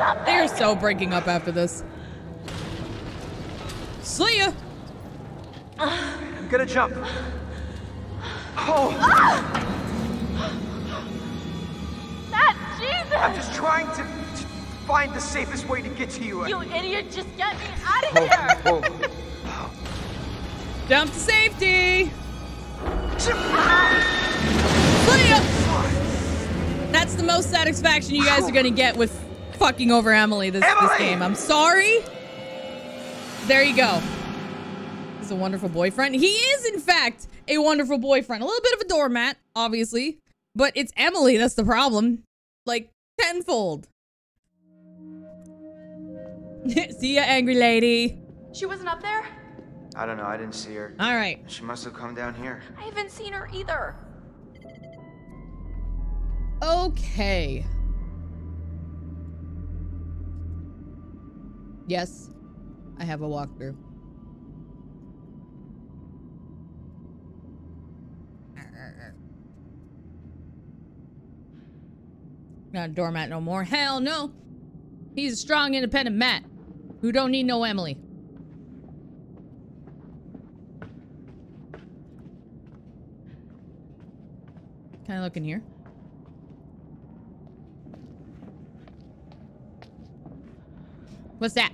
something! They're so breaking up after this. See ya! I'm gonna jump. Oh, Matt, Jesus! I'm just trying to, to find the safest way to get to you. You idiot, just get me out of here! Oh, Jump to safety! Ah! See! That's the most satisfaction you guys are gonna get with fucking over Emily this, this game. I'm sorry. There you go. He's a wonderful boyfriend. He is, in fact, a wonderful boyfriend. A little bit of a doormat, obviously. But it's Emily that's the problem. Like, tenfold. See ya, angry lady. She wasn't up there? I don't know. I didn't see her. All right. She must have come down here. I haven't seen her either. Okay. Yes, I have a walkthrough. Not a doormat no more. Hell no. He's a strong, independent Matt who don't need no Emily. Can I look in here? What's that?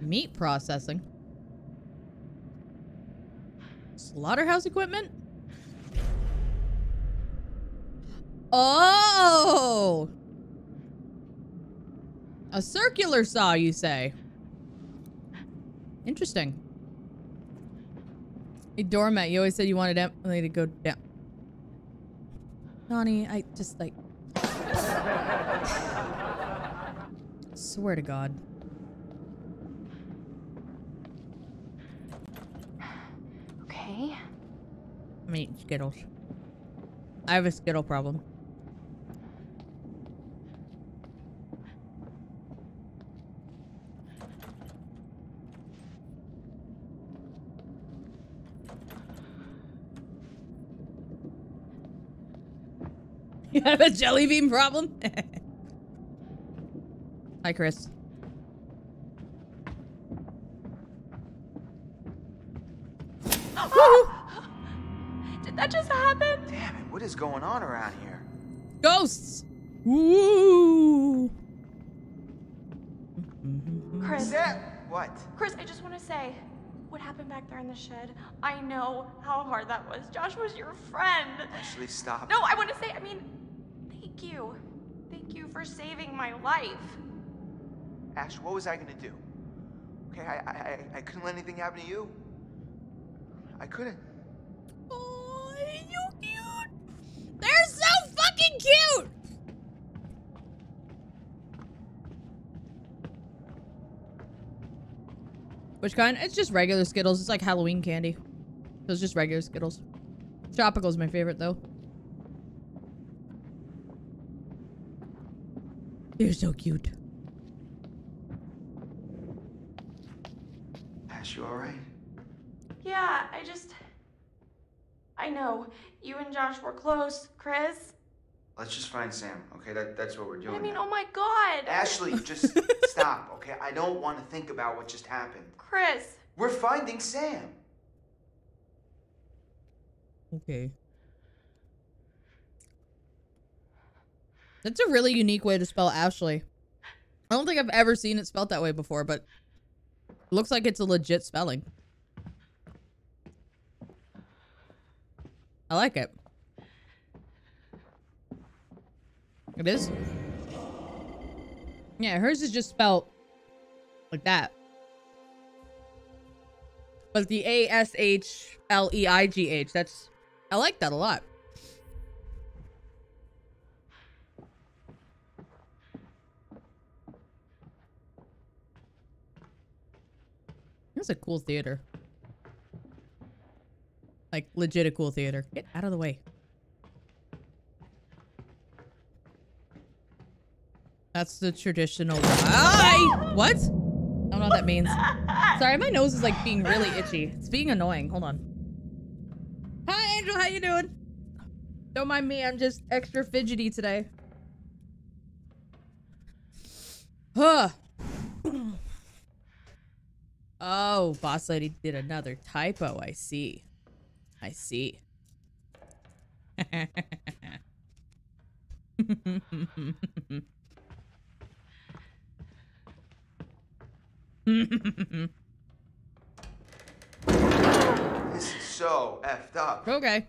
Meat processing. Slaughterhouse equipment? Oh! A circular saw, you say? Interesting. A doormat. You always said you wanted Emily to go down. Donnie, I just like... Swear to God. Okay. I'm Skittles. I have a Skittle problem. You have a jelly bean problem? Hi, Chris. Going on around here? Ghosts! Woo! Chris, Sam, what? Chris, I just want to say, what happened back there in the shed? I know how hard that was. Josh was your friend. Ashley, stop. No, I want to say, I mean, thank you. Thank you for saving my life. Ash, what was I gonna do? Okay, I, I, I, I couldn't let anything happen to you. I couldn't. Oh, you cute! They're so fucking cute! Which kind? It's just regular Skittles. It's like Halloween candy. So it's just regular Skittles. Tropical's my favorite though. You're so cute. Ash, you alright? Yeah, I just. I know. You and Josh were close, Chris. Let's just find Sam, okay? That, that's what we're doing. I mean, now. oh my god. Ashley, just stop, okay? I don't want to think about what just happened. Chris. We're finding Sam. Okay. That's a really unique way to spell Ashley. I don't think I've ever seen it spelled that way before, but it looks like it's a legit spelling. I like it. It is? Yeah, hers is just spelled like that. But the A S H L E I G H, that's I like that a lot. It's a cool theater. Like legit a cool theater. Get out of the way. That's the traditional. What? I don't know what that means. Sorry, my nose is like being really itchy. It's being annoying. Hold on. Hi, Angel. How you doing? Don't mind me. I'm just extra fidgety today. Huh. Oh, boss lady did another typo. I see. I see. This is so effed up. okay.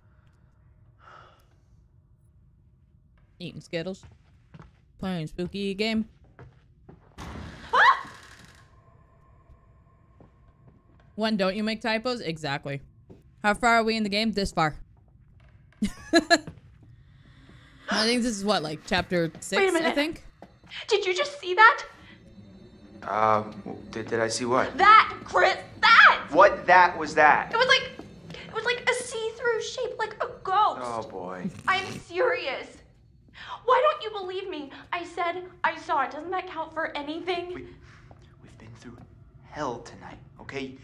Eating Skittles. Playing spooky game. When don't you make typos? Exactly. How far are we in the game? This far. I think this is what, like chapter six, I minute. think? Did you just see that? Um, did, did I see what? That, Chris, that! What that was that? It was like, it was like a see-through shape, like a ghost. Oh boy. I'm serious. Why don't you believe me? I said I saw it. Doesn't that count for anything? We, we've been through hell tonight, okay?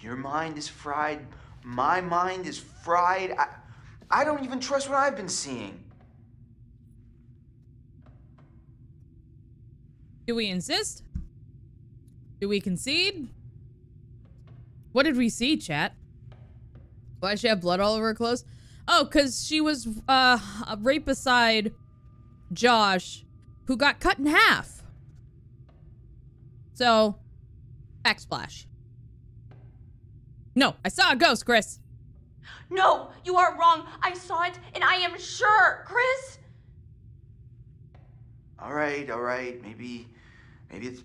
Your mind is fried. My mind is fried. I, I don't even trust what I've been seeing. Do we insist? Do we concede? What did we see, chat? Why does she have blood all over her clothes? Oh, because she was uh right beside Josh, who got cut in half. So, backsplash. No, I saw a ghost, Chris. No, you are wrong. I saw it, and I am sure, Chris. All right, all right. Maybe, maybe it's,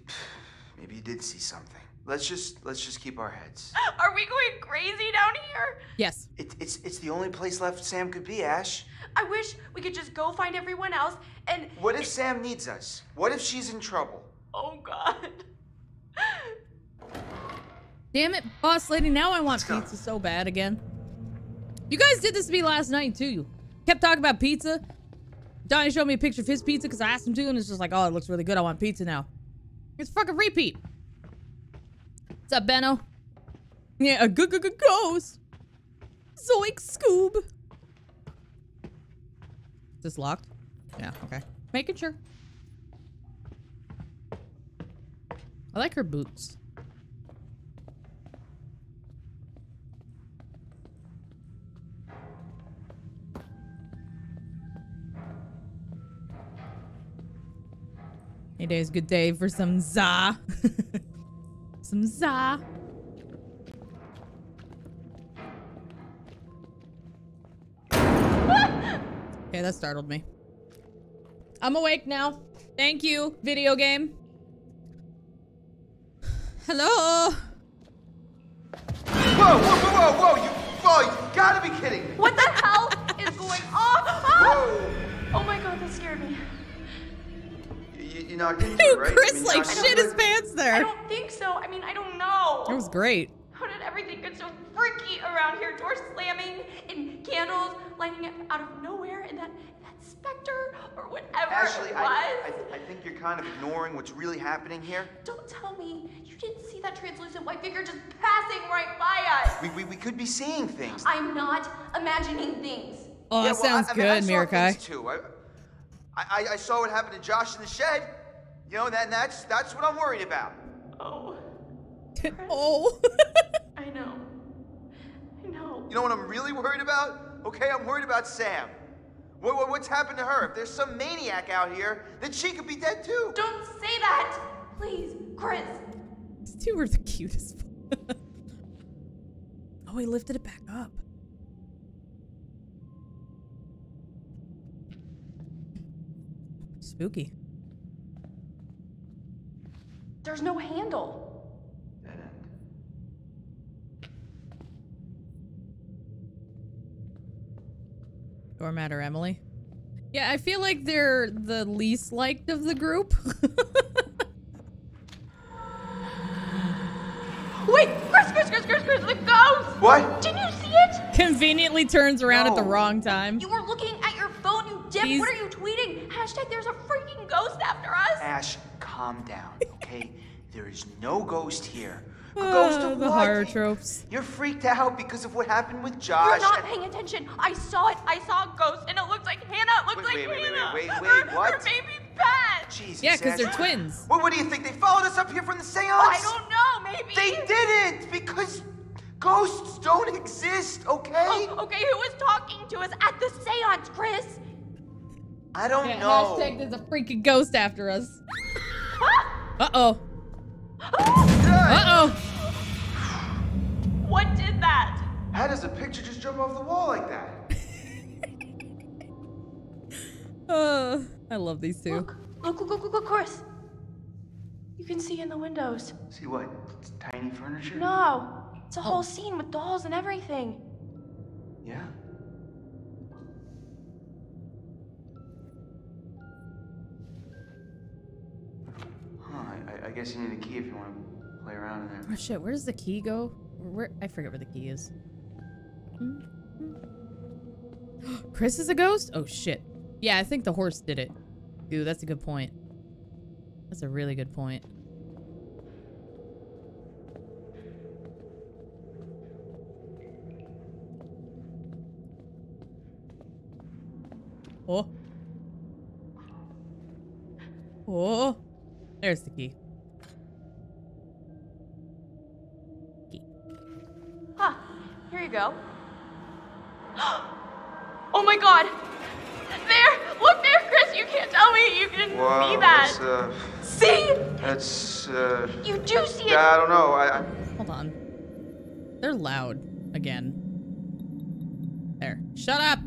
maybe you did see something. Let's just let's just keep our heads. Are we going crazy down here? Yes. It, it's it's the only place left Sam could be, Ash. I wish we could just go find everyone else and. What if Sam needs us? What if she's in trouble? Oh God. Damn it, boss lady. Now I want Let's go. pizza so bad again. You guys did this to me last night, too. You kept talking about pizza. Donnie showed me a picture of his pizza because I asked him to, and it's just like, oh, it looks really good. I want pizza now. It's fucking repeat. What's up, Benno? Yeah, a good, good, good ghost. Zoink Scoob. Is this locked? Yeah, okay. Making sure. I like her boots. Any day is a good day for some za. some za. okay, that startled me. I'm awake now. Thank you, video game. Hello. Whoa, whoa, whoa, whoa, whoa! You, whoa! You gotta be kidding me! What the hell is going on? Ah! Oh my God, that scared me. You, you, you knocked into Dude, it, right? Chris I mean, like shit his pants there. I don't think so. I mean, I don't know. It was great. How did everything get so freaky around here? Doors slamming and candles lighting up out of nowhere, and that that specter or whatever Ashley, it was. I, I, I think you're kind of ignoring what's really happening here. Don't tell me you didn't see that translucent white figure just passing right by us. We, we, we could be seeing things. I'm not imagining things. Oh, Yeah, that well, I- sounds I, mean, I good, saw Mirakai. too. I, I, I saw what happened to Josh in the shed. You know, that, that's that's what I'm worried about. Oh, oh. I know. I know. You know what I'm really worried about? Okay, I'm worried about Sam. What, what, what's happened to her? If there's some maniac out here, then she could be dead too. Don't say that, please, Chris. These two were the cutest. oh, he lifted it back up. Spooky. There's no handle. Dead end. Doormat or Emily? Yeah, I feel like they're the least liked of the group. Wait, Chris, Chris, Chris, Chris, Chris, the ghost! What? Didn't you see it? Conveniently turns around at the wrong time. You were looking at your phone, you dip. He's- What are you tweeting? Hashtag there's a freaking ghost after us. Ash, calm down, okay? there is no ghost here. A Ah, ghost of the what? horror tropes. You're freaked out because of what happened with Josh. You're not paying attention. I saw it. I saw a ghost, and it looked like Hannah. It looked Wait, like wait, wait, wait, Hannah. wait, wait, her, wait, what? Her baby pet. Jesus. Yeah, because they're twins. What, what do you think? They followed us up here from the seance? I don't know, maybe. They didn't because ghosts don't exist, okay? Oh, okay, who was talking to us at the seance, Chris? I don't Yeah, know. hashtag there's a freaking ghost after us. Uh-oh. Uh-oh. What did that? How does a picture just jump off the wall like that? Uh, I love these two. Look, look, look, look, look, look, Chris. You can see in the windows. See what? It's tiny furniture? No, it's a whole scene with dolls and everything. I, I- guess you need a key if you want to play around in there. Oh shit, where does the key go? Where I forget where the key is. Chris is a ghost? Oh shit. Yeah, I think the horse did it. Dude, that's a good point. That's a really good point. Oh. Oh. There's the key. Here you go. Oh my god! There! Look there, Chris! You can't tell me you didn't Wow, see that! that's, uh, See? that's, uh, You do see it! Yeah, I don't know. I, I, Hold on. They're loud again. There. Shut up.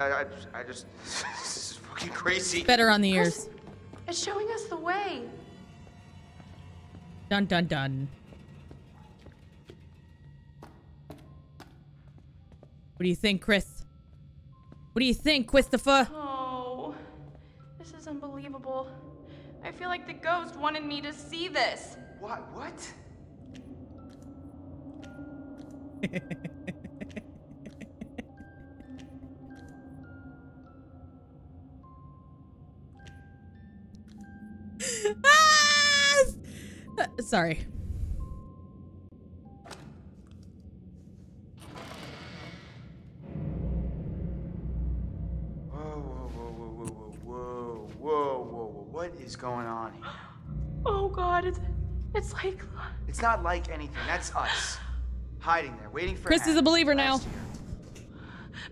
I, I, I just, this is fucking crazy. Better on the Chris, ears. it's showing us the way. Dun dun dun. What do you think, Chris? What do you think, Christopher? Oh, this is unbelievable. I feel like the ghost wanted me to see this. What? What? Ah! Sorry. It's it's like It's not like anything. That's us. Hiding there, waiting for Chris is a believer now. year.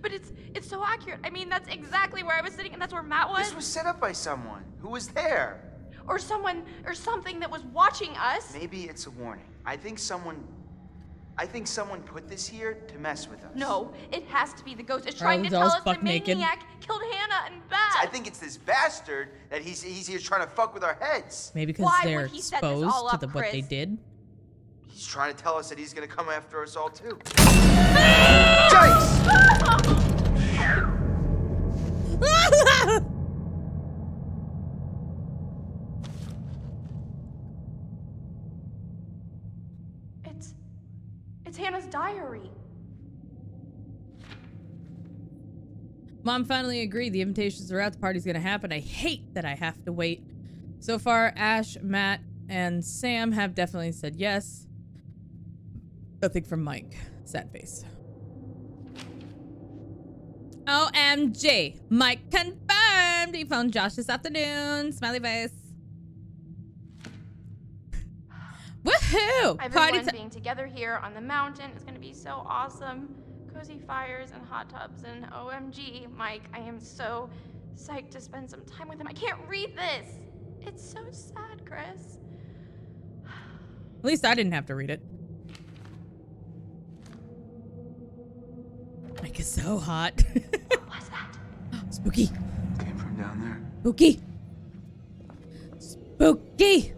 but it's it's so accurate. I mean, that's exactly where I was sitting and that's where Matt was. This was set up by someone. Who was there? or someone or something that was watching us. Maybe it's a warning. I think someone. I think someone put this here to mess with us. No, it has to be the ghost. It's trying to the tell us the buck naked? maniac killed Hannah and Beth. I think it's this bastard that he's he's here trying to fuck with our heads. Maybe because Why they're would he set this exposed all to the, what they did. He's trying to tell us that he's gonna come after us all too. Yikes! It's it's Hannah's diary. Mom finally agreed. The invitations are out. The party's gonna happen. I hate that I have to wait. So far, Ash, Matt, and Sam have definitely said yes. Nothing from Mike. Sad face. OMG. Mike confirmed. He found Josh this afternoon. Smiley face. Woohoo! Party Everyone ti- being together here on the mountain is going to be so awesome. Cozy fires and hot tubs and OMG, Mike, I am so psyched to spend some time with him. I can't read this. It's so sad, Chris. At least I didn't have to read it. Mike is so hot. What was that? Spooky. Came from down there. Spooky. Spooky.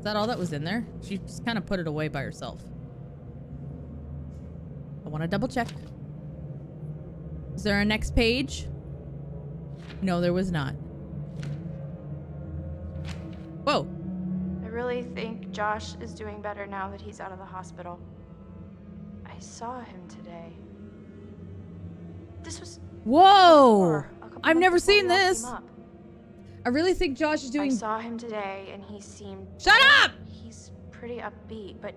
Is that all that was in there? She just kind of put it away by herself. I want to double check. Is there a next page? No, there was not. Whoa. I really think Josh is doing better now that he's out of the hospital. I saw him today. This was Whoa. before, a couple I've never seen we all came this. up. I really think Josh is doing. I saw him today and he seemed Shut up! He's pretty upbeat, but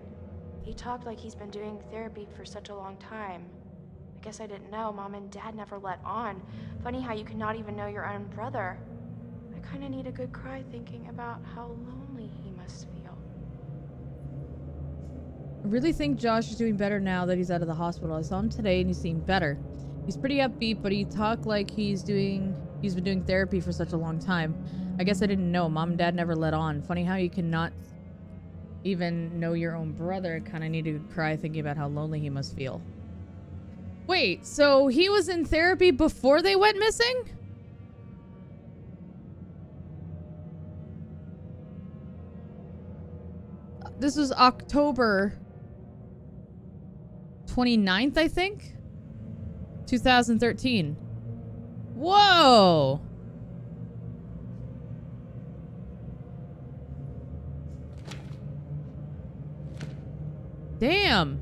he talked like he's been doing therapy for such a long time. I guess I didn't know. Mom and Dad never let on. Funny how you cannot even know your own brother. I kind of need a good cry thinking about how lonely he must feel. I really think Josh is doing better now that he's out of the hospital. I saw him today and he seemed better. He's pretty upbeat, but he talked like he's doing he's been doing therapy for such a long time. I guess I didn't know. Mom and dad never let on. Funny how you cannot even know your own brother. Kind of need to cry thinking about how lonely he must feel. Wait, so he was in therapy before they went missing? This was October 29th, I think? 2013. Whoa! Damn.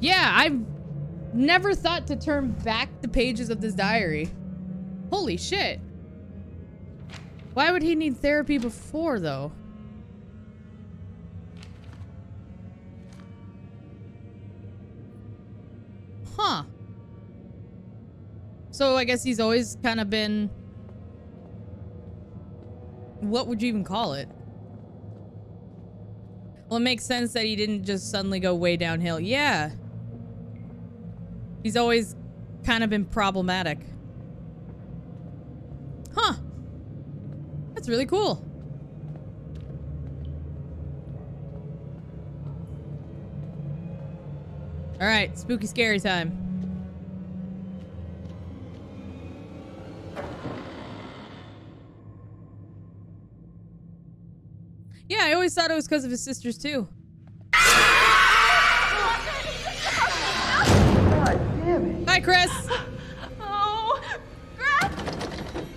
Yeah, I've never thought to turn back the pages of this diary. Holy shit. Why would he need therapy before, though? Huh. So I guess he's always kind of been... What would you even call it? Well, it makes sense that he didn't just suddenly go way downhill. Yeah. He's always kind of been problematic. Huh. That's really cool. All right, spooky scary time. Yeah, I always thought it was because of his sisters too. God damn it. Hi, Chris. Oh, Greg!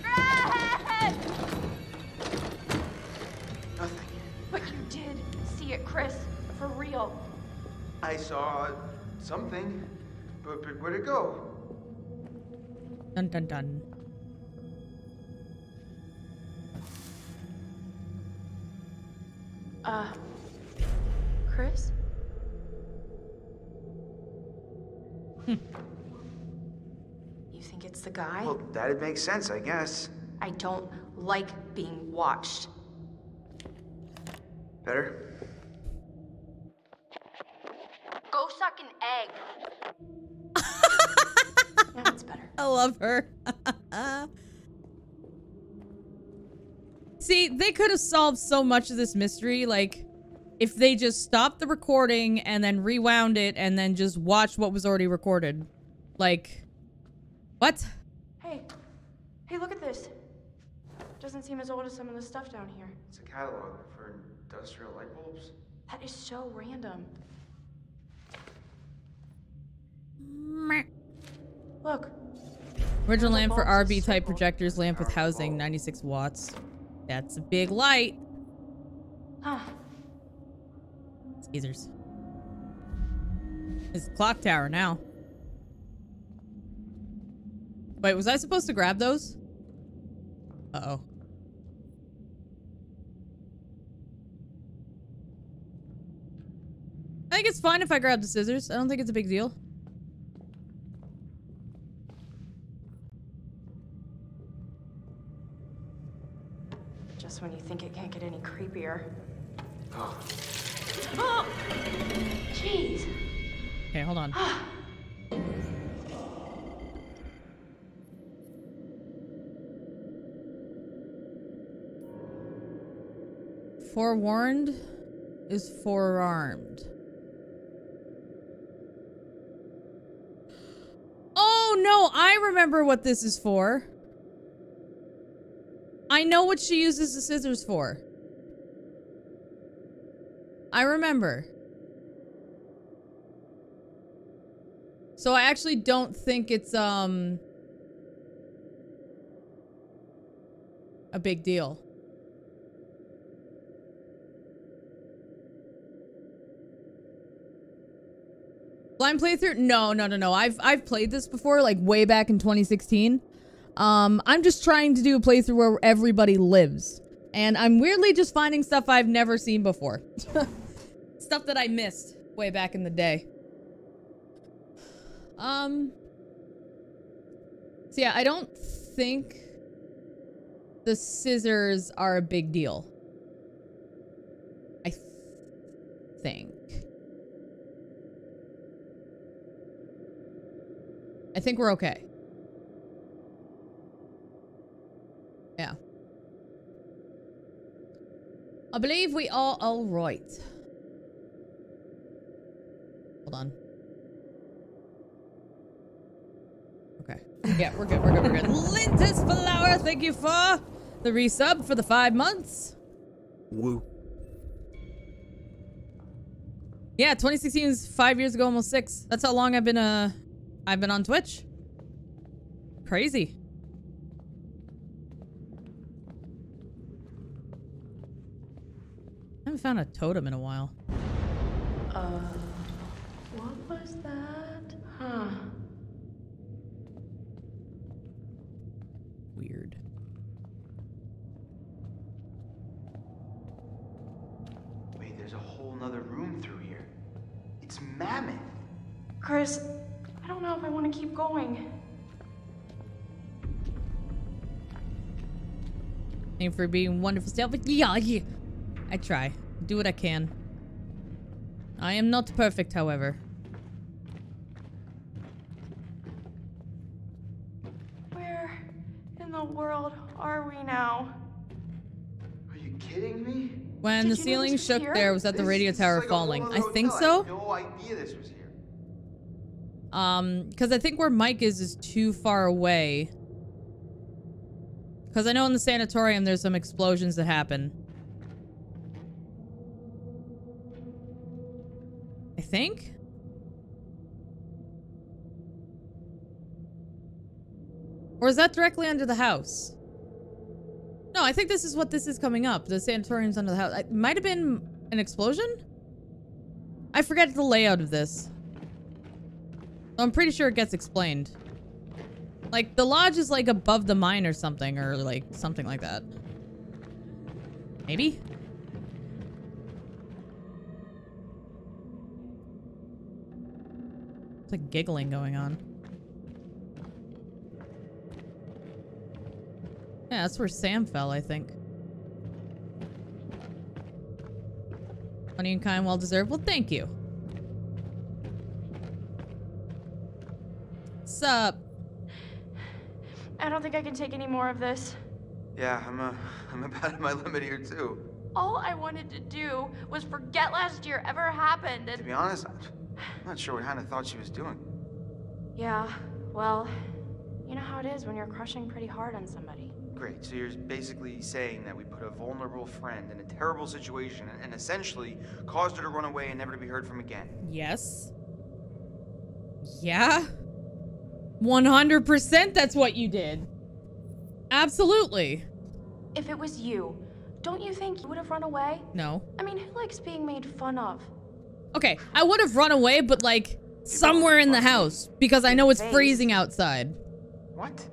Greg! Nothing. But you did see it, Chris. For real. I saw something, but, but where'd it go? Dun dun dun. Uh, Chris? Hmm. You think it's the guy? Well, that'd make sense, I guess. I don't like being watched. Better? Go suck an egg. now it's better. I love her. See, they could have solved so much of this mystery, like, if they just stopped the recording and then rewound it and then just watched what was already recorded. Like, what? Hey, hey, look at this. Doesn't seem as old as some of the stuff down here. It's a catalog for industrial light bulbs. That is so random. Look, Original lamp for RB type projectors, lamp with housing, 96 watts. That's a big light. Ah. huh? Caesars. It's a clock tower now. Wait, was I supposed to grab those? Uh-oh. I think it's fine if I grab the scissors. I don't think it's a big deal. Just when you think it can't get any creepier. Oh, Oh! Jeez. Okay, hold on. Forewarned is forearmed. Oh no, I remember what this is for. I know what she uses the scissors for. I remember. So I actually don't think it's um a big deal. Blind playthrough? No, no, no, no. I've I've played this before, like way back in 2016. Um, I'm just trying to do a playthrough where everybody lives. And I'm weirdly just finding stuff I've never seen before. stuff that I missed way back in the day. Um. So yeah, I don't think the scissors are a big deal. I th think. I think we're okay. Yeah. I believe we are all right. Hold on. Okay. Yeah, we're good. We're good. We're good. Lintus Flower, thank you for the resub for the five months. Woo. Yeah, 2016 is five years ago, almost six. That's how long I've been uh I've been on Twitch. Crazy. Haven't found a totem in a while. Uh, what was that? Huh. Weird. Wait, there's a whole nother room through here. It's mammoth. Chris, I don't know if I want to keep going. Thank you for being wonderful self. Yeah, yeah. I try. Do what I can. I am not perfect, however. Where in the world are we now? Are you kidding me? When Did the ceiling shook here? there was at the radio tower like falling. I think so. I had no idea this was here. Um, because I think where Mike is is too far away. Because I know in the sanatorium there's some explosions that happen. Think? Or is that directly under the house? No, I think this is what this is coming up. The sanatorium's under the house. It might have been an explosion? I forget the layout of this. I'm pretty sure it gets explained. Like, the lodge is, like, above the mine or something, or, like, something like that. Maybe? It's like giggling going on. Yeah, that's where Sam fell, I think. Funny and kind, well deserved. Well, thank you. Sup? I don't think I can take any more of this. Yeah, I'm uh, I'm about at my limit here too. All I wanted to do was forget last year ever happened To be honest, I'm not sure what Hannah thought she was doing. Yeah, well, you know how it is when you're crushing pretty hard on somebody. Great. So you're basically saying that we put a vulnerable friend in a terrible situation and, and essentially caused her to run away and never to be heard from again. Yes. Yeah? 100% that's what you did. Absolutely. If it was you, don't you think you would have run away? No. I mean, who likes being made fun of? Okay, I would have run away, but like somewhere in the house because I know it's freezing outside. What?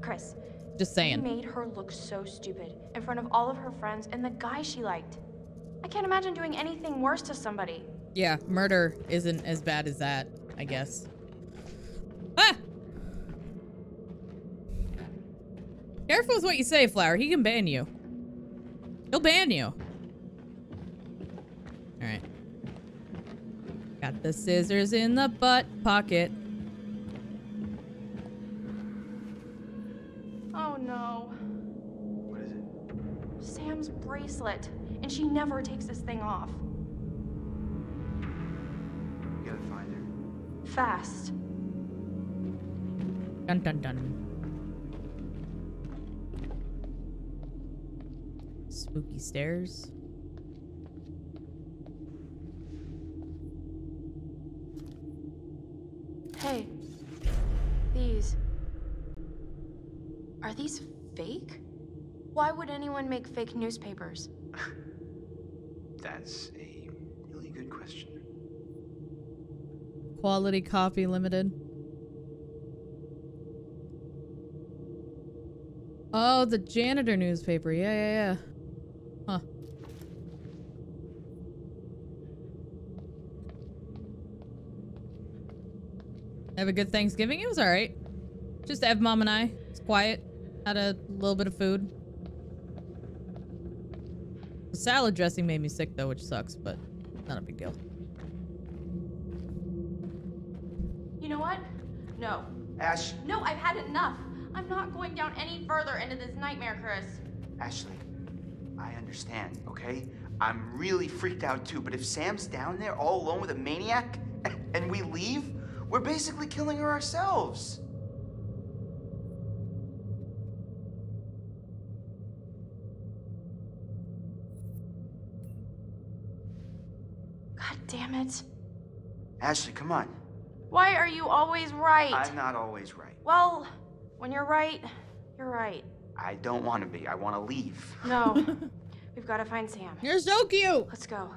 Chris, Just you saying. made her look so stupid in front of all of her friends and the guy she liked. I can't imagine doing anything worse to somebody. Yeah, murder isn't as bad as that, I guess. Ah! Careful with what you say, Flower. He can ban you. He'll ban you. Alright. Got the scissors in the butt pocket. Oh no. What is it? Sam's bracelet. And she never takes this thing off. We gotta find her. Fast. Dun dun dun. Spooky stairs. Hey, these. Are these fake? Why would anyone make fake newspapers? That's a really good question. Quality copy limited. Oh, the janitor newspaper. Yeah, yeah, yeah. Huh. Have a good Thanksgiving? It was alright. Just Ev, Mom, and I. It's quiet. Had a little bit of food. The salad dressing made me sick though, which sucks, but not a big deal. You know what? No. Ash, No, I've had enough. I'm not going down any further into this nightmare, Chris. Ashley, I understand, okay? I'm really freaked out too, but if Sam's down there all alone with a maniac and we leave, we're basically killing her ourselves. God damn it. Ashley, come on. Why are you always right? I'm not always right. Well, when you're right, you're right. I don't want to be. I want to leave. No. We've got to find Sam. You're so cute! Let's go.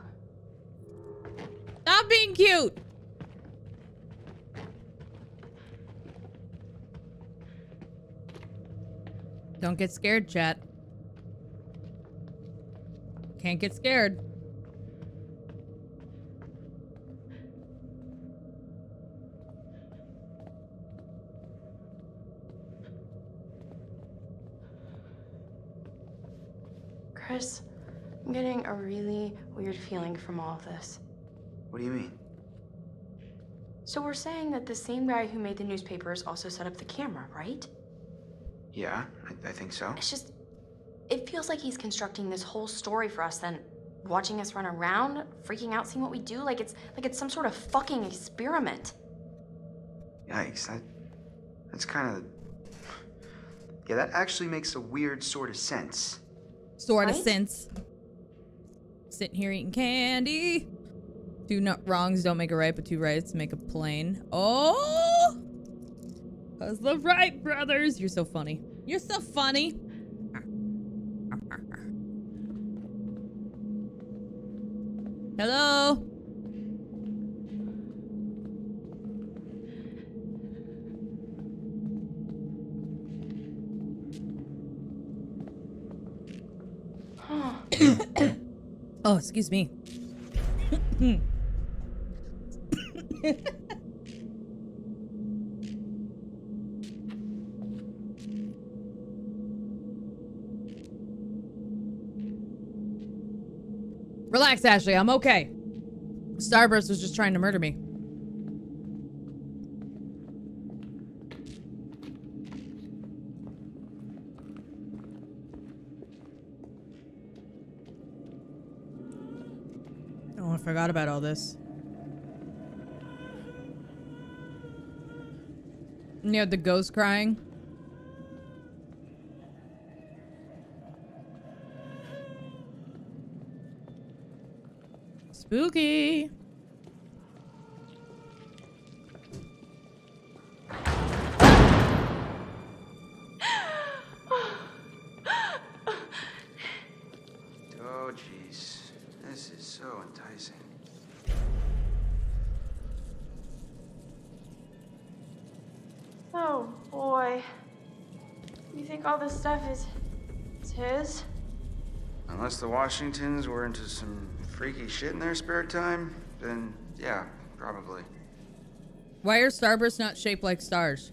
Stop being cute! Don't get scared, chat. Can't get scared. Chris, I'm getting a really weird feeling from all of this. What do you mean? So we're saying that the same guy who made the newspapers also set up the camera, right? Yeah, I, I think so. It's just, it feels like he's constructing this whole story for us, then watching us run around, freaking out, seeing what we do, like it's like it's some sort of fucking experiment. Yikes, that, that's kind of. Yeah, that actually makes a weird sort of sense. Sort of sense. Sitting here eating candy. Two no wrongs don't make a right, but two rights make a plane. Oh! Cause the Wright brothers. You're so funny. You're so funny. Hello? Oh, excuse me. Hmm. Relax, Ashley. I'm okay. Starburst was just trying to murder me. Oh, I forgot about all this. You had the ghost crying. Spooky. Oh, jeez. This is so enticing. Oh boy. You think all this stuff is, is his? Unless the Washingtons were into some freaky shit in their spare time, then yeah, probably. Why are starbursts not shaped like stars?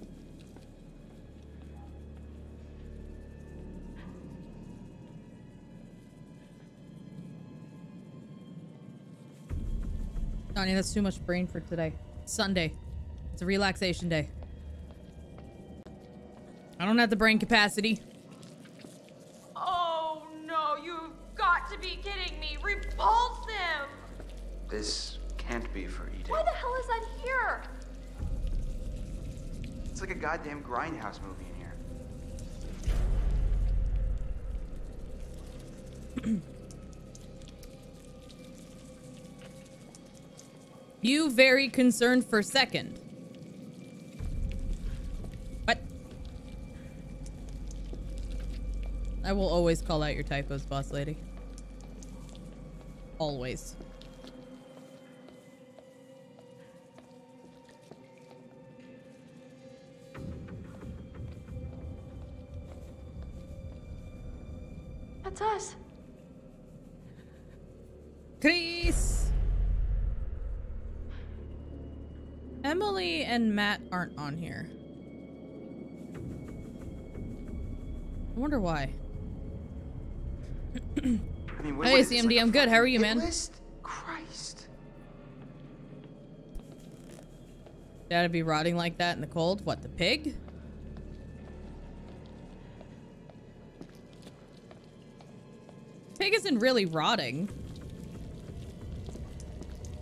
Donnie, that's too much brain for today. Sunday. It's a relaxation day. I don't have the brain capacity. This can't be for eating. Why the hell is that here? It's like a goddamn grindhouse movie in here. You very concerned for second. What? I will always call out your typos, boss lady. Always. And Matt aren't on here. I wonder why. I mean, Hey, what is this, CMD, like I'm good. How are you, man? List? Christ. That'd be rotting like that in the cold. What, the pig? Pig isn't really rotting.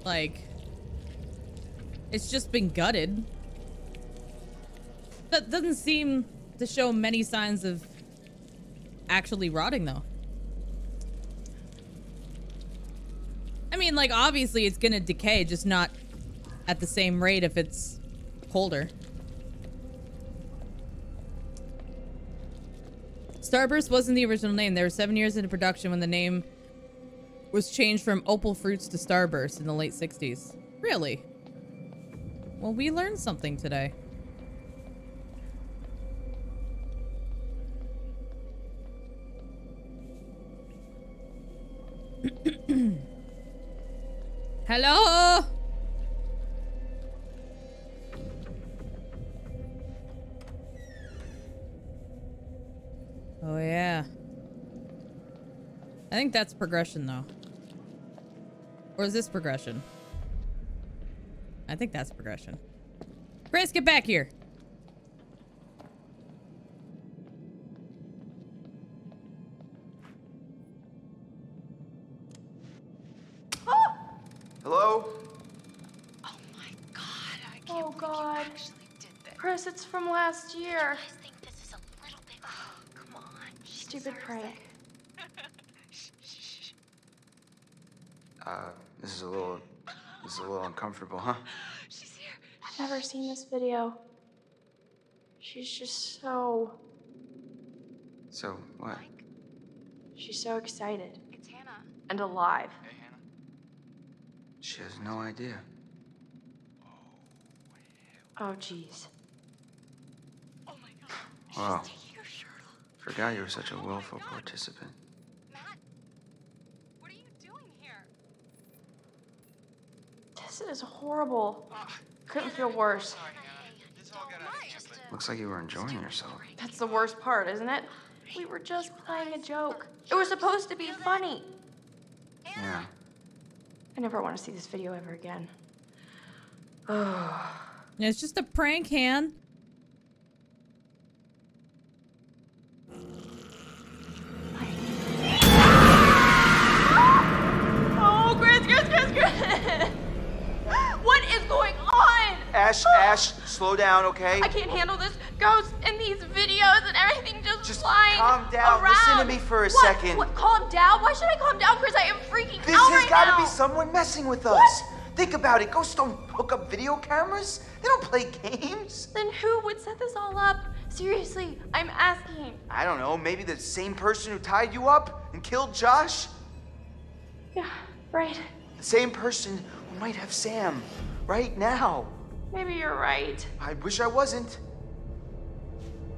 Like, it's just been gutted. That doesn't seem to show many signs of actually rotting, though. I mean, like, obviously it's gonna decay, just not at the same rate if it's colder. Starburst wasn't the original name. They were seven years into production when the name was changed from Opal Fruits to Starburst in the late 60s. Really? Well, we learned something today. Hello? Oh, yeah. I think that's progression, though. Or is this progression? I think that's progression. Chris, get back here. Hello? Oh my god, I can't Oh, believe God. you actually did this. Chris, it's from last year. I think this is a little bit. Oh, come on. she Stupid prank. Uh, this is a little, this is a little uncomfortable, huh? She's here. I've never seen this video. She's just so. So, what? Mike, She's so excited it's Hannah. and alive. Hey, Hannah. She has no idea. Oh, jeez. Oh my god. She's Wow. taking her shirt off. Forgot you were such a Oh willful God. participant. Matt, what are you doing here? This is horrible. Couldn't feel worse. Don't mind. Just a Looks like you were enjoying yourself. That's the worst part, isn't it? We were just playing a joke. It was supposed to be funny. Yeah. I never want to see this video ever again. Oh. It's just a prank, Han. Oh, Chris, Chris, Chris, Chris! What is going on? Ash, Ash, slow down, okay? I can't handle this ghost and these videos and everything just, Just flying calm down. around. Listen to me for a What? second. What? Calm down? Why should I calm down, Chris? I am freaking out. This has right got to now. be someone messing with us. What? Think about it. Ghosts don't hook up video cameras. They don't play games. Then who would set this all up? Seriously, I'm asking. I don't know. Maybe the same person who tied you up and killed Josh. Yeah, right. The same person who might have Sam right now. Maybe you're right. I wish I wasn't.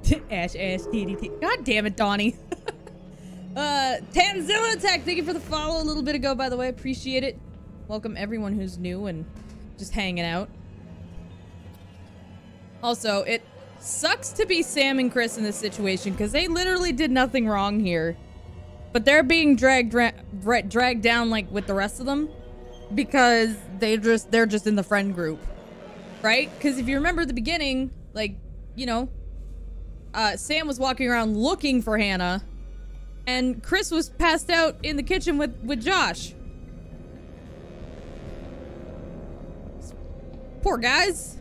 Ash, Ash, TDT. God damn it, Donnie. uh, Tanzilla Attack, thank you for the follow a little bit ago, by the way. Appreciate it. Welcome everyone who's new and just hanging out. Also, it sucks to be Sam and Chris in this situation because they literally did nothing wrong here. But they're being dragged dra dra- dragged down like with the rest of them because they just they're just in the friend group. Right? Cuz if you remember the beginning, like, you know, uh, Sam was walking around looking for Hannah, and Chris was passed out in the kitchen with, with Josh. Poor guys.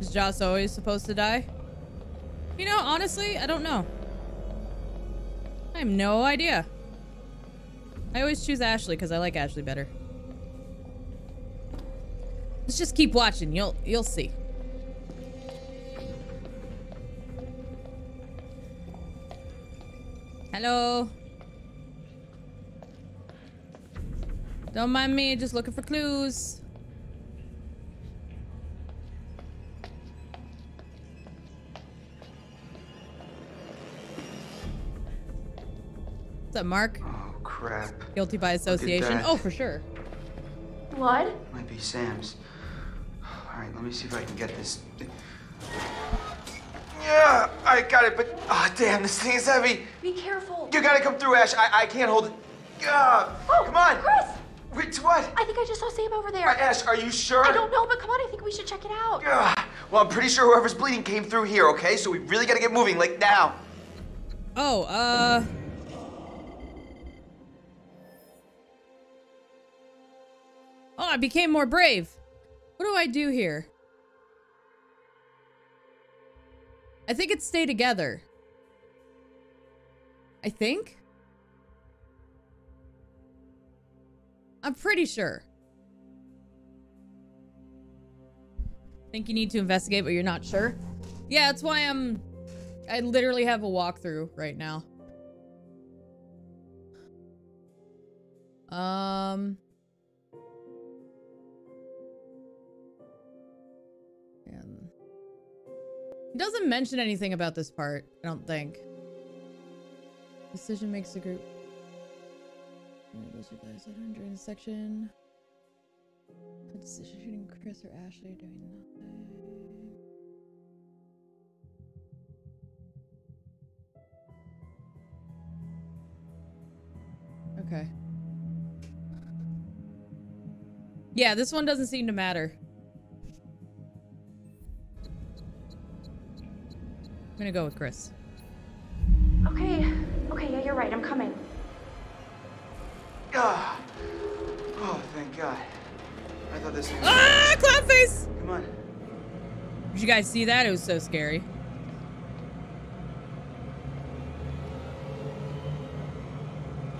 Is Josh always supposed to die? You know, honestly, I don't know. I have no idea. I always choose Ashley because I like Ashley better. Let's just keep watching. You'll you'll see. Hello. Don't mind me, just looking for clues. What's up, Mark? Oh, crap. Guilty by association. Oh, for sure. Blood? Might be Sam's. All right, let me see if I can get this. Yeah, I got it, but oh damn, this thing is heavy. Be careful. You gotta come through, Ash. I, I can't hold it. Ah, Oh, come on. Chris! Wait, what? I think I just saw Sam over there. Uh, Ash, are you sure? I don't know, but come on, I think we should check it out. Ah, well, I'm pretty sure whoever's bleeding came through here. Okay, so we really gotta get moving, like now. Oh, uh. Oh, I became more brave. What do I do here? I think it's stay together. I think? I'm pretty sure. Think you need to investigate, but you're not sure? Yeah, that's why I'm... I literally have a walkthrough right now. Um... It doesn't mention anything about this part, I don't think. Decision makes the group. Those who guys that are during the section. Decision shooting Chris or Ashley doing nothing. Okay. Yeah, this one doesn't seem to matter. Gonna go with Chris. Okay, okay, yeah, you're right, I'm coming. Ah. Oh, thank God. I thought this thing. Ah, clown face! Come on. Did you guys see that? It was so scary.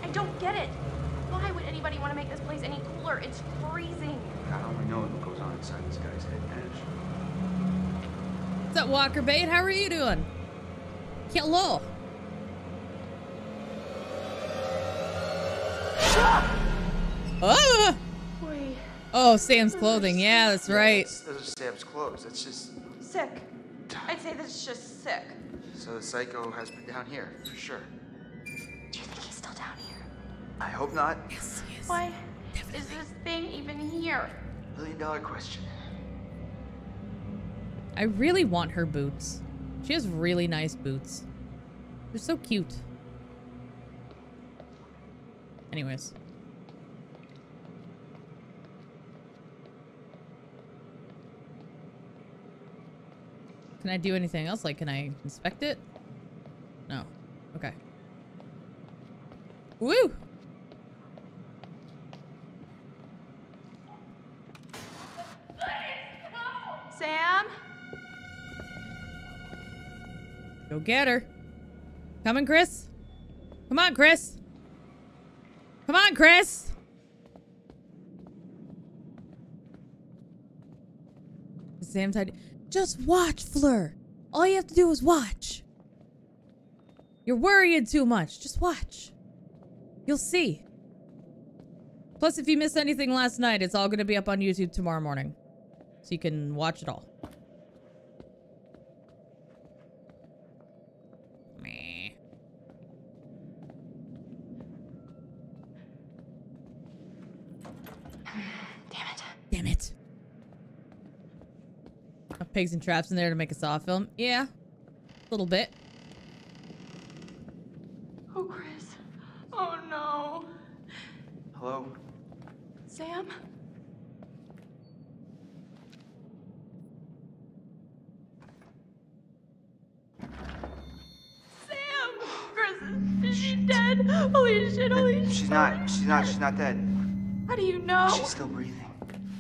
I don't get it. Why would anybody want to make this place any cooler? It's freezing. God only knows what goes on inside this guy's head, Ash. What's up, Walker Bait? How are you doing? Hello. Wait, Oh, Sam's clothing. Yeah, that's right. That's- Those are Sam's clothes. That's just. sick. I'd say this is just sick. So the psycho has been down here, for sure. Do you think he's still down here? I hope not. Why is this thing even here? Million dollar question. I really want her boots. She has really nice boots. They're so cute. Anyways. Can I do anything else? Like, can I inspect it? No. Okay. Woo! Sam? Get her. Coming, Chris. Come on, Chris. Come on, Chris. Sam tied. Just watch, Fleur. All you have to do is watch. You're worrying too much. Just watch. You'll see. Plus, if you missed anything last night, it's all going to be up on YouTube tomorrow morning. So you can watch it all. Meh. Damn it. Damn it. Enough pigs and traps in there to make a saw film? Yeah. A little bit. Oh, Chris. Oh, no. Hello? Sam? Sam! Chris, is she dead? Holy shit, holy shit. She's not. She's not. She's not dead. How do you know? She's still breathing.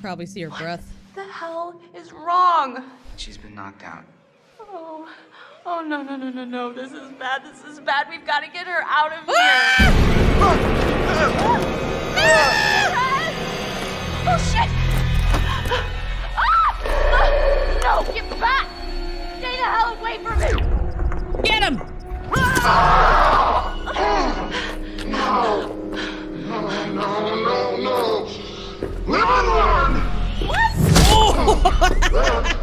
Probably see her breath. What the hell is wrong? She's been knocked out. Oh, oh no, no, no, no, no. This is bad. This is bad. We've got to get her out of here. oh, shit! Ah! No, get back! Stay the hell away from me! Get him! No, no, no. Live and learn. Live and learn. I'm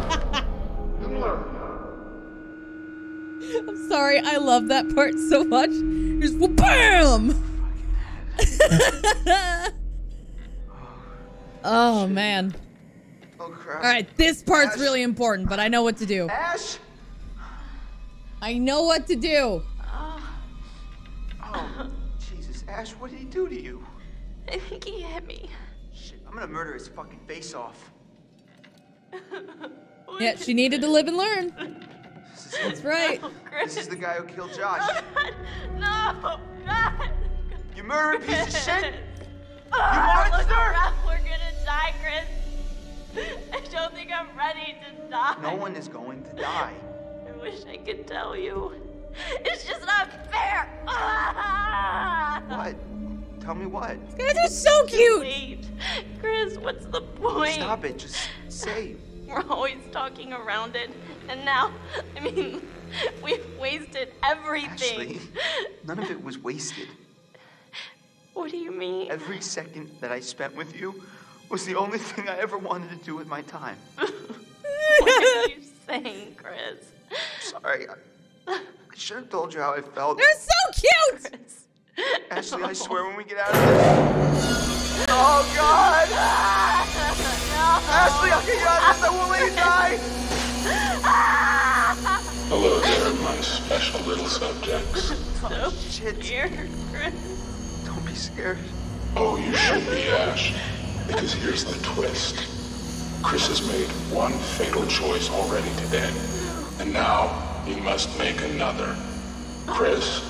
sorry. I love that part so much. Just bam! oh man. Oh crap. All right, this part's Ash. really important, but I know what to do. Ash! I know what to do. Ah. Oh, Jesus. Ash, what did he do to you? I think he hit me. Shit, I'm gonna murder his fucking face off. Yeah, she needed to live and learn. This is, That's right. this is the guy who killed Josh. no, God. You murdered piece of shit! Ah, look monster! around, We're gonna die, Chris. I don't think I'm ready to die. No one is going to die. I wish I could tell you. It's just not fair. Ah! What? Tell me what? Guys are so cute. Wait, Chris, what's the point? Stop it. Just say. We're always talking around it, and now, I mean, we've wasted everything. Actually, none of it was wasted. What do you mean? Every second that I spent with you was the only thing I ever wanted to do with my time. What are you saying, Chris? Sorry. I, I should have told you how I felt. They're so cute. Chris. Ashley, I swear when we get out of this. Ashley, you out of this. I won't let you die. Hello there, my special little subjects. So Shit. Chris. Don't be scared. Oh, you should be, Ash. Because here's the twist. Chris has made one fatal choice already today. And now he must make another. Chris,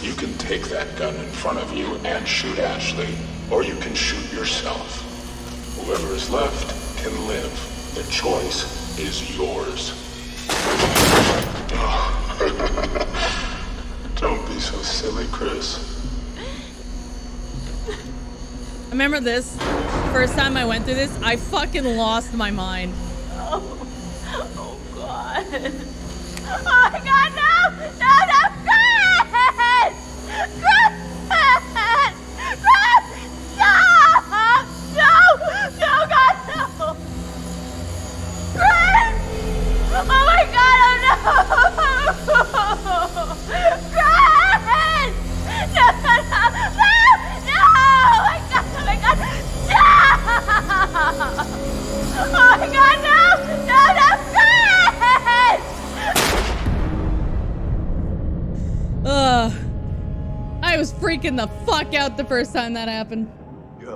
you can take that gun in front of you and shoot Ashley, or you can shoot yourself. Whoever is left can live. The choice is yours. Don't be so silly, Chris. Remember this? First time I went through this, I fucking lost my mind. Oh, oh God. Oh my God, no! No, freaking the fuck out the first time that happened.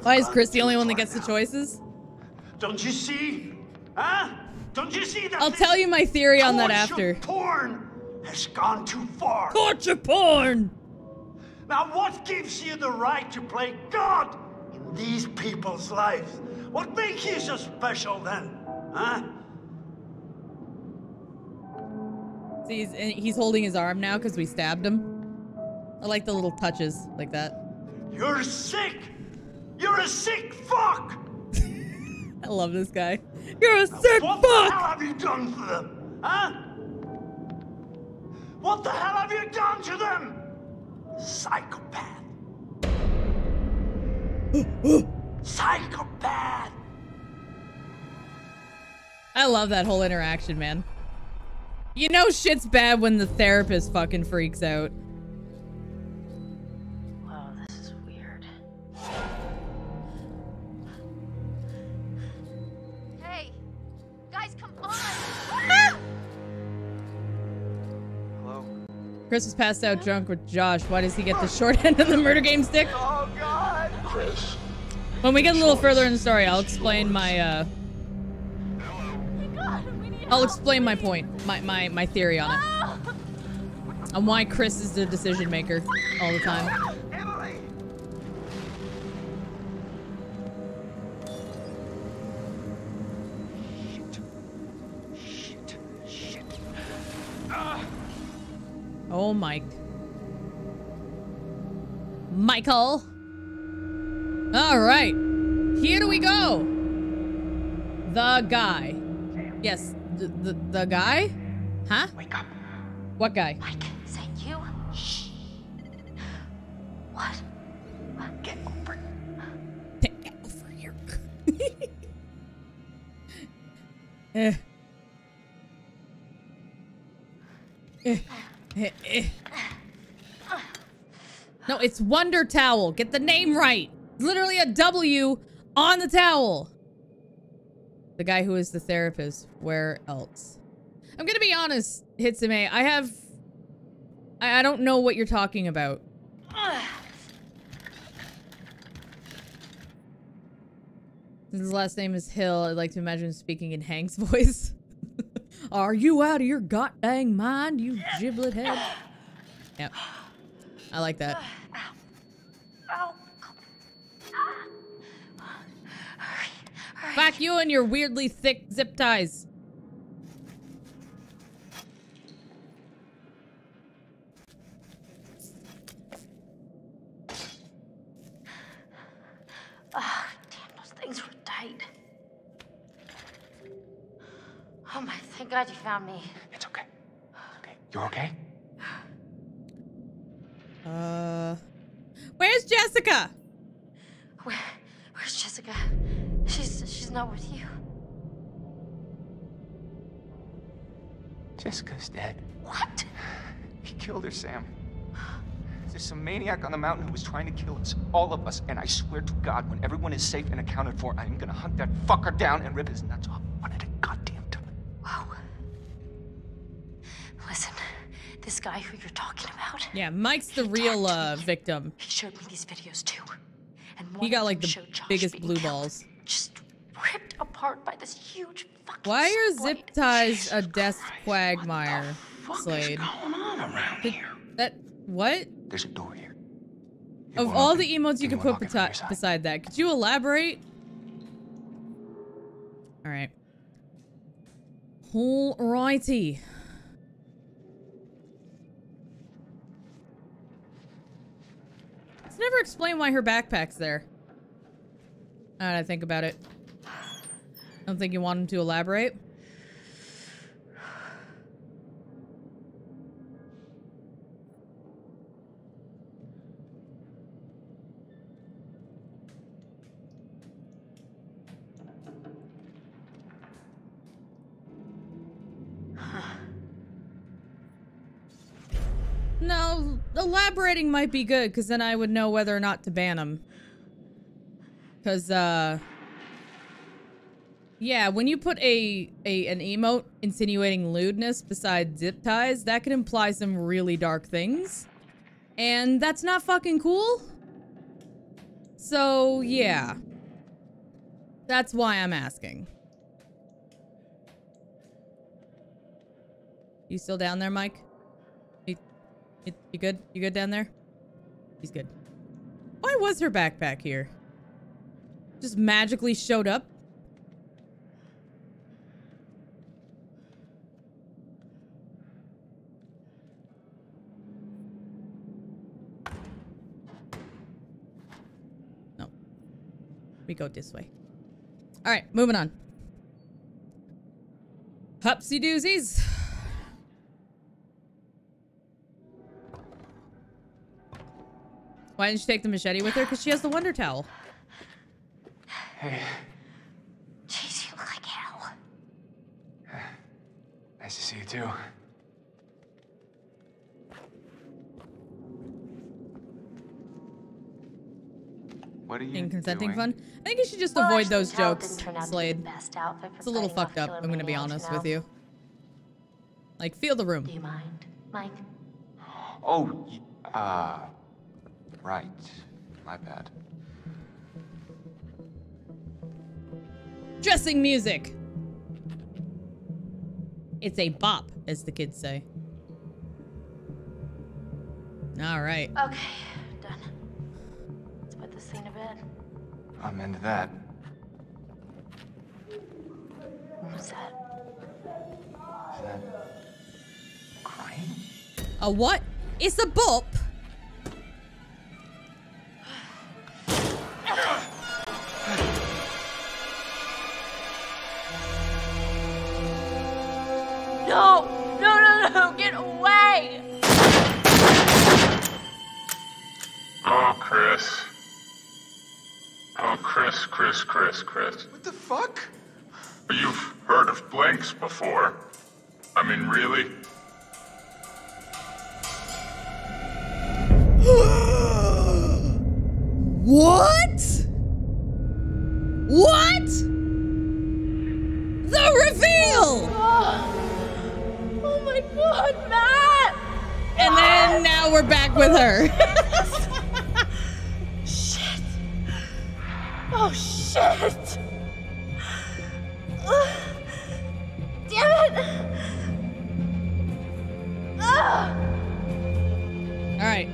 Why is Chris the only one that gets the choices? Don't you see? Huh? Don't you see that? I'll tell you my theory on that after. Porn has gone too far. Torture porn! Now, what gives you the right to play God in these people's lives? What makes you so special then? Huh? See, he's, he's holding his arm now because we stabbed him. I like the little touches like that. You're sick. You're a sick fuck. I love this guy. You're a sick what the fuck! hell have you done to them? Huh? What the hell have you done to them? Psychopath. Psychopath. I love that whole interaction, man. You know shit's bad when the therapist fucking freaks out. Chris is passed out drunk with Josh. Why does he get the short end of the murder game stick? Oh, God! Chris, When we get a little further in the story, I'll explain my uh I'll explain my point, my my my theory on it. On why Chris is the decision maker all the time. Oh Mike. Michael. All right. Here do we go. The guy. Yes, the the, the guy? Huh? Wake up. What guy? Mike, is that you? Shh. What? What? Get over. Get over here. eh. Eh. Eh, eh. No, it's Wonder Towel. Get the name right. Literally a W on the towel. The guy who is the therapist. Where else? I'm gonna be honest, Hitsume. I have... I, I don't know what you're talking about. His last name is Hill, I'd like to imagine speaking in Hank's voice. Are you out of your goddamn mind, you giblet head? Yep. I like that. Fuck you and your weirdly thick zip ties. Ah, damn, those things were tight. My, thank God you found me. It's okay. Okay. You're okay? Uh, where's Jessica? Where, where's Jessica? She's, she's not with you. Jessica's dead. What? He killed her, Sam. There's some maniac on the mountain who was trying to kill us, all of us, and I swear to God, when everyone is safe and accounted for, I'm gonna hunt that fucker down and rip his nuts off this guy who you're talking about, Yeah, Mike's the real uh, victim. he showed me these videos too. And He got like the biggest blue killed, balls. Just ripped apart by this huge fucking Why are saw zip ties a desk quagmire, What is Slade? going on around Th- here? That what? There's a door here. It Of all open. the emotes you could put walking from your besi- side? beside that, could you elaborate? All right. Alrighty. Let's never explain why her backpack's there. I think about it. I don't think you want him to elaborate? Elaborating might be good, because then I would know whether or not to ban him. Because, uh... Yeah, when you put a, a an emote insinuating lewdness beside zip ties, that could imply some really dark things. And that's not fucking cool. So, yeah. That's why I'm asking. You still down there, Mike? You, you, good? You good down there? He's good. Why was her backpack here? Just magically showed up? No. We go this way. All right, moving on. Hupsy doozies. Why didn't she take the machete with her? Because she has the Wonder Towel. Hey, Jeez, you look like hell. nice to see you too. What are you In consenting doing? fun. I think you should just Well, avoid those jokes, didn't turn out to be Slade. the best outfit for It's a little fucked up, I'm gonna be honest know? with you. Like, feel the room. Do you mind, Mike? Oh, y- uh, right. My bad. Dressing music! It's a bop, as the kids say. Alright. Okay, done. Let's put this thing to bed. I'm into that. What's that? Is that crying? A what? It's a bop! Chris, Chris, Chris, Chris. What the fuck? You've heard of blanks before. I mean, really? What? What? The reveal! Oh my god, Matt! And then now we're back with her. shit. Ugh. Damn it. Ugh. All right.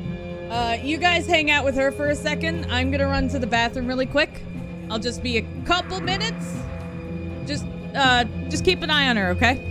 Uh, you guys hang out with her for a second. I'm gonna run to the bathroom really quick. I'll just be a couple minutes. Just, uh, just keep an eye on her, okay?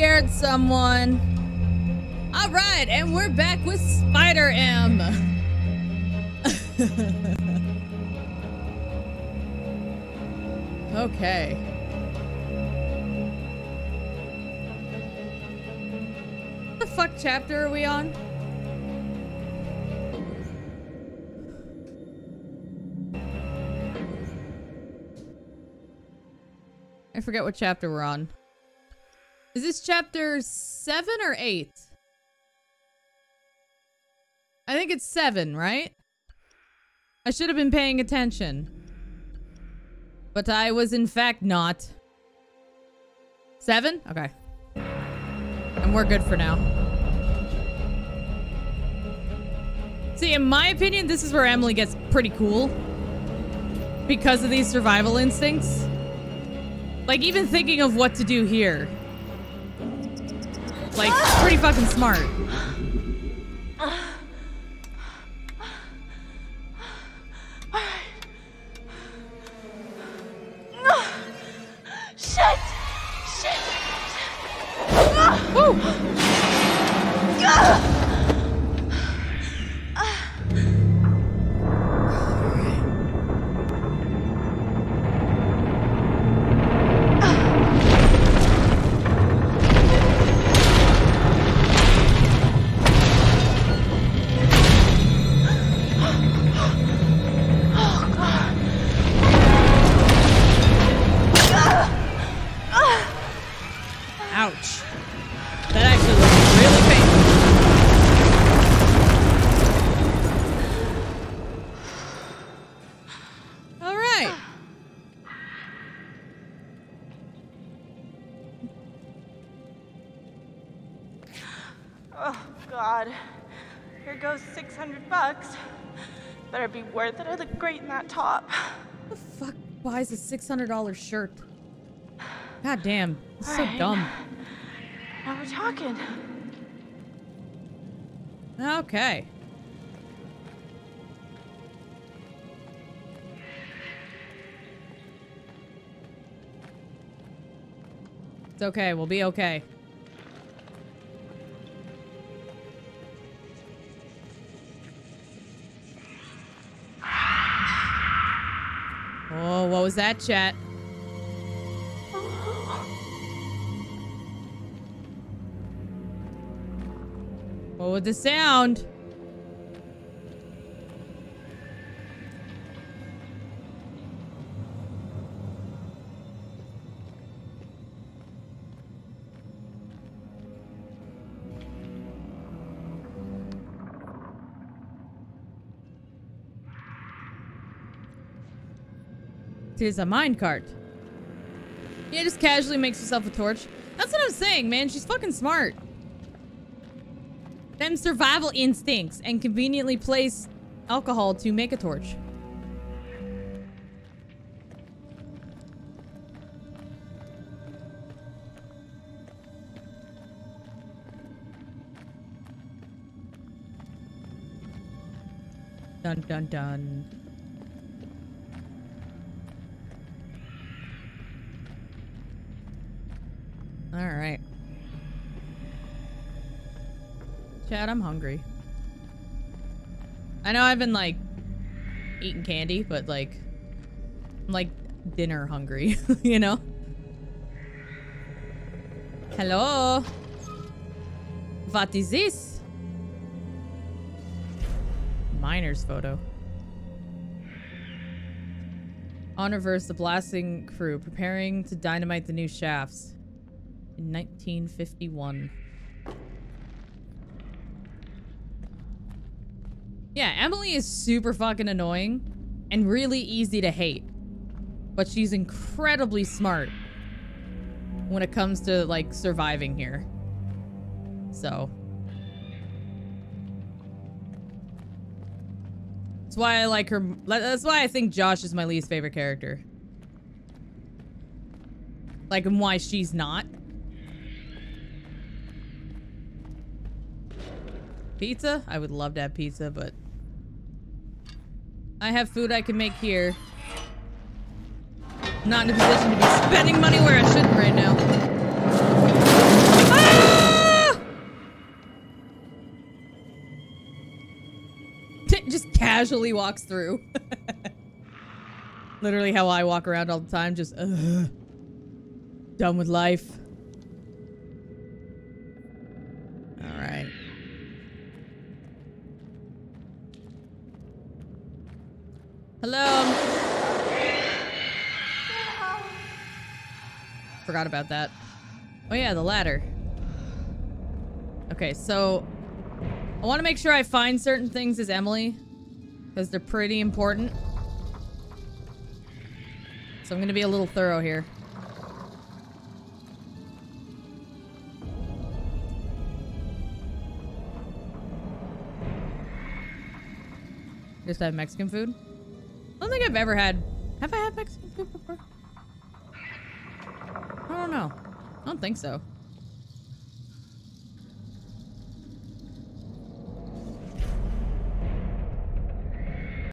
Scared someone. All right, and we're back with Spider M. okay. What the fuck chapter are we on? I forget what chapter we're on. Is this chapter seven or eight? I think it's seven, right? I should have been paying attention. But I was in fact not. Seven? Okay. And we're good for now. See, in my opinion, this is where Emily gets pretty cool. Because of these survival instincts. Like, even thinking of what to do here. Like, pretty fucking smart. Uh, be worth it. I look great in that top. Who the fuck buys a $600 shirt? God damn. It's so Alright. dumb. Now we're talking. Okay. It's okay. We'll be okay. Was that, chat? What was the sound? Tis a minecart. Yeah, just casually makes herself a torch. That's what I'm saying, man. She's fucking smart. Them survival instincts and conveniently place alcohol to make a torch. Dun dun dun. Chad, I'm hungry. I know I've been like eating candy, but like I'm like dinner hungry, you know? Hello? What is this? Miner's photo. On reverse, the blasting crew preparing to dynamite the new shafts in 1951. Yeah, Emily is super fucking annoying and really easy to hate. But she's incredibly smart when it comes to like surviving here. So. That's why I like her. That's why I think Josh is my least favorite character. Like, and why she's not. Pizza? I would love to have pizza, but I have food I can make here. Not in a position to be spending money where I shouldn't right now. Ah! Just casually walks through. Literally how I walk around all the time, just uh, done with life. Forgot about that. Oh yeah, the ladder. Okay, so I want to make sure I find certain things as Emily because they're pretty important. So I'm going to be a little thorough here. Just have Mexican food? I don't think I've ever had... Have I had Mexican food before? Know. I don't think so.